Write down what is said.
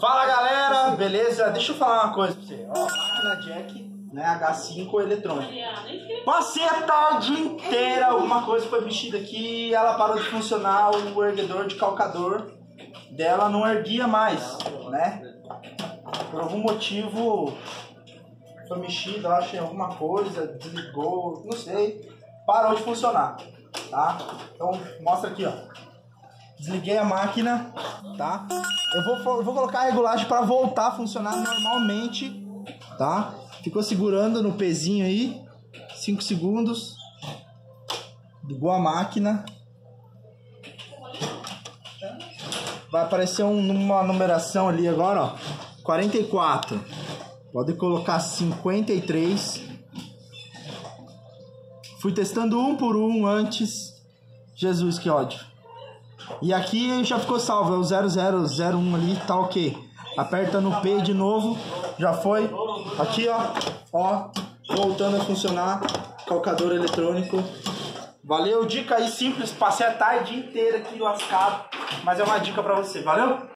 Fala galera, beleza? Deixa eu falar uma coisa pra você. Ó, máquina Jack, né? H5 eletrônica. Passei a tarde inteira, alguma coisa foi mexida aqui, ela parou de funcionar, o erguedor de calcador dela não erguia mais, né? Por algum motivo foi mexido, eu acho, em alguma coisa, desligou, não sei, parou de funcionar, tá? Então, mostra aqui, ó. Desliguei a máquina, tá? Eu vou, vou colocar a regulagem para voltar a funcionar normalmente, tá? Ficou segurando no pezinho aí, 5 segundos. Ligou a máquina. Vai aparecer um, uma numeração ali agora, ó. 44. Pode colocar 53. Fui testando um por um antes. Jesus, que ódio. E aqui já ficou salvo, é o 0001 ali, tá ok. Aperta no P de novo, já foi. Aqui, ó, ó, voltando a funcionar, calcador eletrônico. Valeu, dica aí simples, passei a tarde inteira aqui lascado, mas é uma dica pra você, valeu?